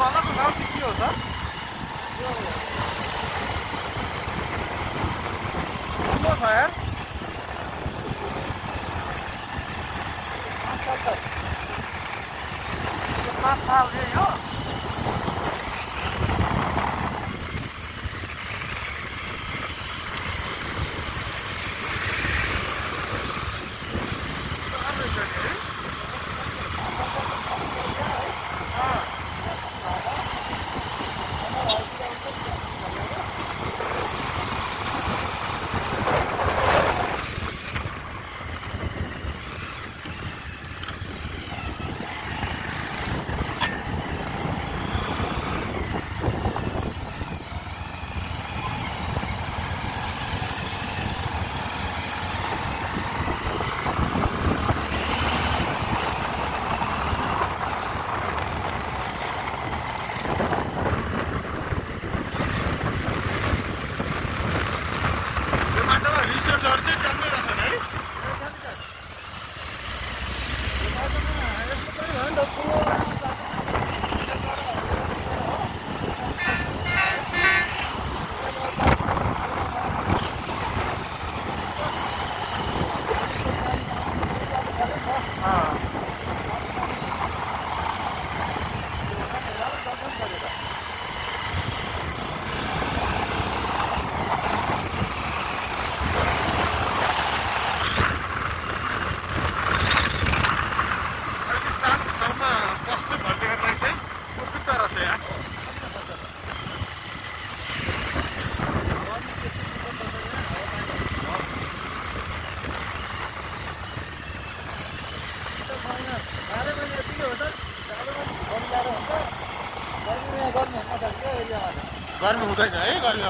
तलको नाम चाहिँ के हो त ठुलो छ यार पाँच थाल चाहिँ यो 哎是哪这是奔的车 गर्मी उठे जाए गर्मी